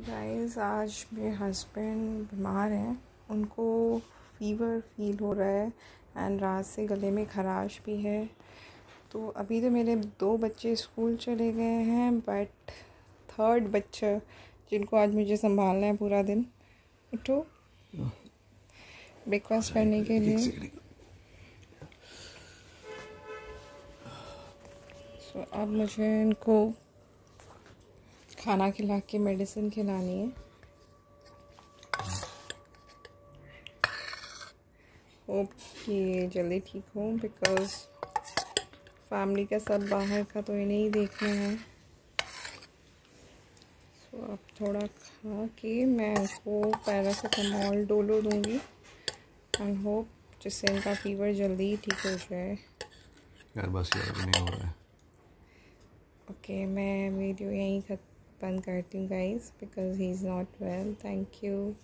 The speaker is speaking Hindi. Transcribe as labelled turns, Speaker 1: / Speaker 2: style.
Speaker 1: गाइस आज मेरे हस्बैंड बीमार हैं। उनको फीवर फील हो रहा है एंड रात से गले में खराश भी है। तो अभी तो मेरे दो बच्चे स्कूल चले गए हैं बट थर्ड बच्चा जिनको आज मुझे संभालना है पूरा दिन उठो। ब्रेकफास्ट करने के लिए। सो so, अब मुझे इनको खाना खिला के मेडिसिन खिलानी है। होप कि जल्दी ठीक हो बिकॉज़ फैमिली का सब बाहर का तो इन्हें ही देखना है। सो so, अब थोड़ा खा के मैं इनको पैरासीटामोल डोलो दूँगी। एंड होप जिससे इनका फीवर जल्दी ही ठीक हो जाए।
Speaker 2: यार बस यार नहीं हो रहा है।
Speaker 1: ओके okay, मैं वीडियो यहीं खत्म pan karti guys because he's not well. Thank you.